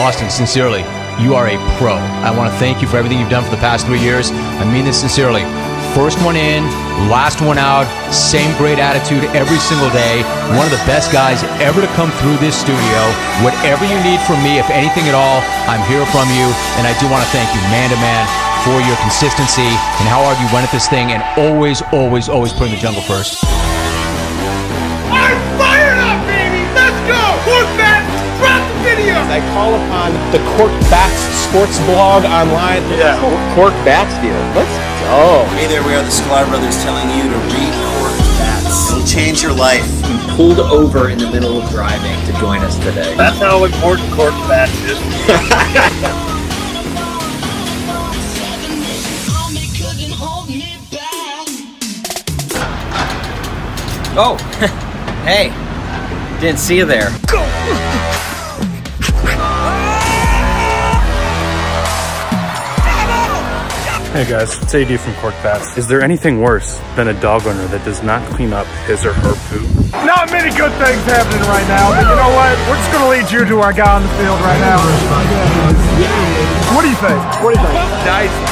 Austin, sincerely, you are a pro. I want to thank you for everything you've done for the past three years. I mean this sincerely. First one in, last one out, same great attitude every single day. One of the best guys ever to come through this studio. Whatever you need from me, if anything at all, I'm here from you. And I do want to thank you, man to man, for your consistency and how hard you went at this thing and always, always, always putting the jungle first. I call upon the Korked Bats sports blog online. Yeah. Korked Bats deal. Let's go. Hey there, we are the Sklar Brothers telling you to read Korked Bats. It'll change your life. He pulled over in the middle of driving to join us today. That's how important Korked Bats is. Oh, hey, didn't see you there. Hey guys, it's AD from Korked Bats. Is there anything worse than a dog owner that does not clean up his or her poop? Not many good things happening right now, but you know what? We're just gonna lead you to our guy on the field right now. What do you think? What do you think?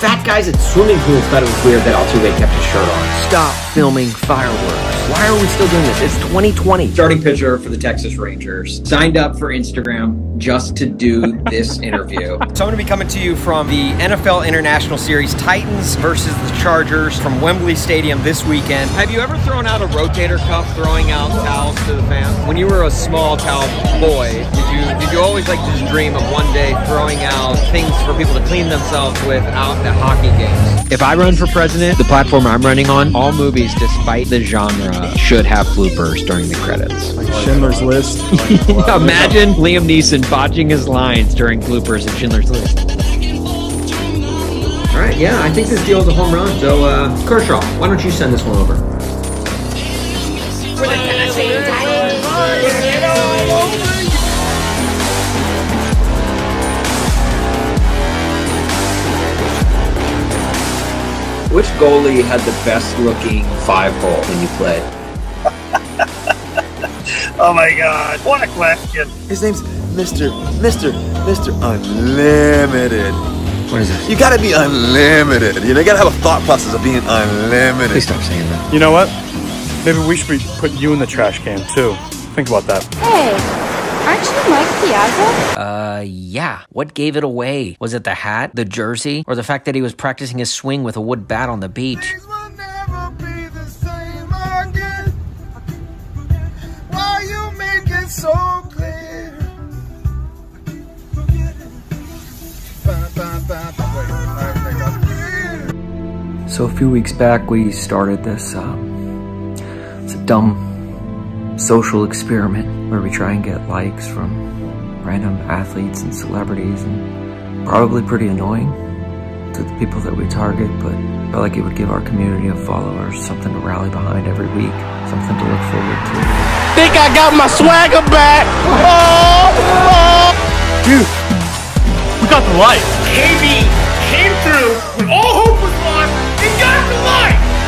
Fat guys at swimming pools thought it was weird that Altuve kept his shirt on. Stop filming fireworks. Why are we still doing this? It's 2020. Starting pitcher for the Texas Rangers. Signed up for Instagram just to do this interview. So I'm going to be coming to you from the NFL International Series Titans versus the Chargers from Wembley Stadium this weekend. Have you ever thrown out a rotator cuff throwing out towels to the fans? When you were a small towel boy, did you did you always like to dream of one day throwing out things for people to clean themselves with out at hockey games? If I run for president, the platform I'm running on, all movies, despite the genre, should have bloopers during the credits. Like Schindler's List. Imagine Liam Neeson botching his lines during bloopers of Schindler's List. All right, yeah, I think this deal is a home run. So, uh, Kershaw, why don't you send this one over? Which goalie had the best looking five hole when you played? Oh my god, what a question. His name's Mr. Mr. Mr. Unlimited. What is this? You gotta be unlimited. You know, you gotta have a thought process of being unlimited. Please stop saying that. You know what? Maybe we should be- put you in the trash can too. Think about that. Hey, aren't you Mike Piazza? Uh, yeah. What gave it away? Was it the hat, the jersey, or the fact that he was practicing his swing with a wood bat on the beach? So a few weeks back, we started this. Um, it's a dumb social experiment where we try and get likes from random athletes and celebrities, and probably pretty annoying to the people that we target. But I felt like it would give our community of followers something to rally behind every week, something to look forward to. Think I got my swagger back. Oh, oh. Dude, we got the light. KB came through when all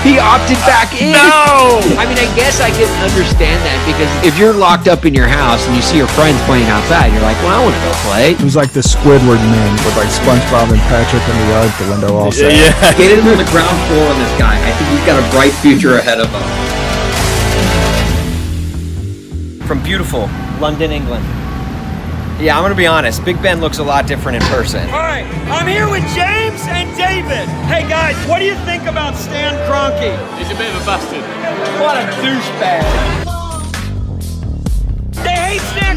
He opted back in. No. I mean, I guess I can understand that because if you're locked up in your house and you see your friends playing outside, you're like, well, I want to go play. It was like the Squidward meme with like SpongeBob and Patrick in the yard, the window all set. Yeah. Get him on the ground floor on this guy. I think he's got a bright future ahead of him. From beautiful London, England. Yeah, I'm gonna be honest. Big Ben looks a lot different in person. All right, I'm here with James and David. Hey guys, what do you think about Stan Kroenke? He's a bit of a bastard. What a douchebag.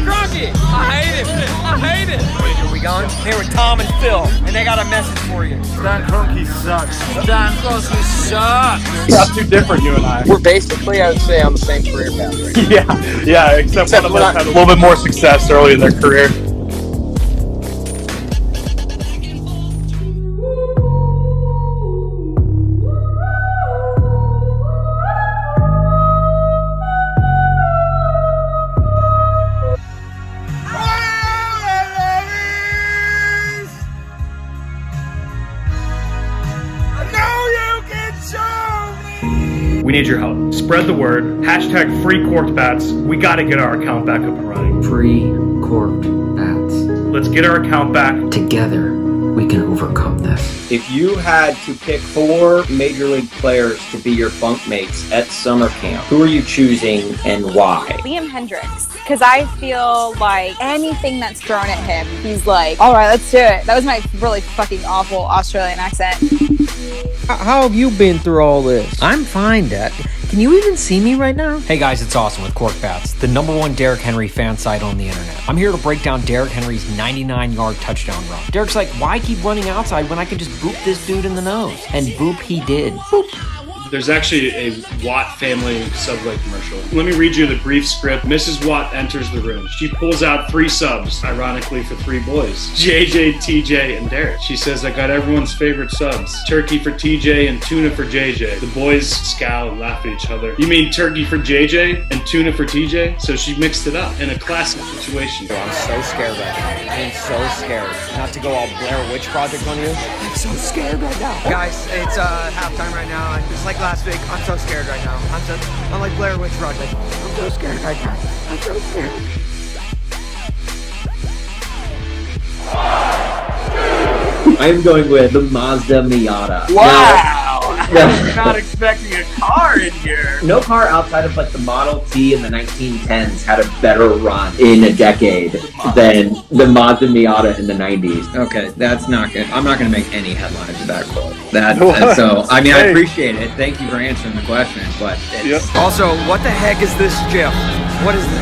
They hate Stan Kroenke. I hate it. I hate it. Are we going? Here with Tom and Phil, and they got a message for you. Stan Kroenke sucks. Stan Kroenke sucks. Not too different, you and I. We're basically, I would say, on the same career path right Yeah, yeah. Except, Except one of we're us had a little bit more success early in their career. Need your help. Spread the word. Hashtag free corked bats. We gotta get our account back up and running. Free corked bats. Let's get our account back. Together, we can overcome this. If you had to pick four major league players to be your bunk mates at summer camp, who are you choosing and why? Liam Hendriks. Because I feel like anything that's thrown at him, he's like, all right, let's do it. That was my really fucking awful Australian accent. How have you been through all this? I'm fine, Dad. Can you even see me right now? Hey guys, it's Austin with Korked Bats, the number one Derrick Henry fan site on the internet. I'm here to break down Derrick Henry's 99 yard touchdown run. Derrick's like, why keep running outside when I can just boop this dude in the nose? And boop he did. Boop. There's actually a Watt family Subway commercial. Let me read you the brief script. Mrs. Watt enters the room. She pulls out three subs, ironically for three boys JJ, TJ, and Derek. She says, I got everyone's favorite subs turkey for TJ and tuna for JJ. The boys scowl and laugh at each other. You mean turkey for JJ and tuna for TJ? So she mixed it up in a classic situation. I'm so scared right now. I'm so scared. Not to go all Blair Witch Project on you. I'm so scared right now. Guys, it's uh, halftime right now, and just like last week, I'm so scared right now. I'm so, I'm like Blair Witch Project. I'm so scared right now. I'm so scared. I'm going with the Mazda Miata. Wow! I'm not expecting a car in here. No car outside of like the Model T in the 1910s had a better run in a decade than the Mazda Miata in the 90s. Okay, that's not good. I'm not going to make any headlines with that quote. That, that- so, I mean, I appreciate it. Thank you for answering the question, but it's, Also, what the heck is this GIF? What is this?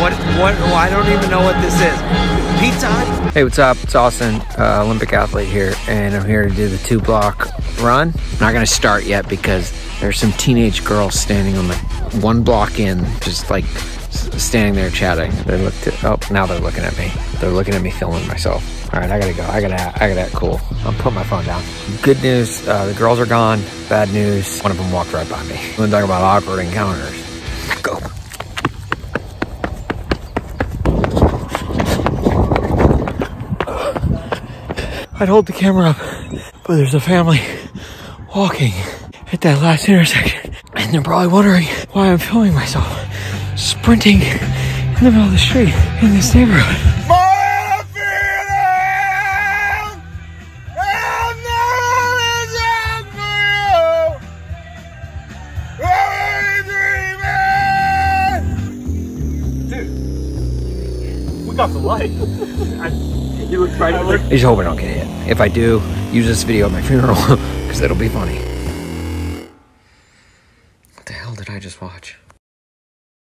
What? What? oh, I don't even know what this is. Pizza Hut? Hey, what's up? It's Austin, uh, Olympic athlete here, and I'm here to do the two block run. I'm not gonna start yet because there's some teenage girls standing on the one block in, just like standing there chatting. They looked at, oh, now they're looking at me. They're looking at me filming myself. All right, I gotta go. I gotta, I gotta act cool. I'm putting my phone down. Good news, uh, the girls are gone. Bad news, one of them walked right by me. I'm talking about awkward encounters. I'd hold the camera up, but there's a family walking at that last intersection. And they're probably wondering why I'm filming myself sprinting in the middle of the street in this neighborhood. We got the light. You look I just hope I don't get hit. If I do, use this video at my funeral, because it'll be funny. What the hell did I just watch?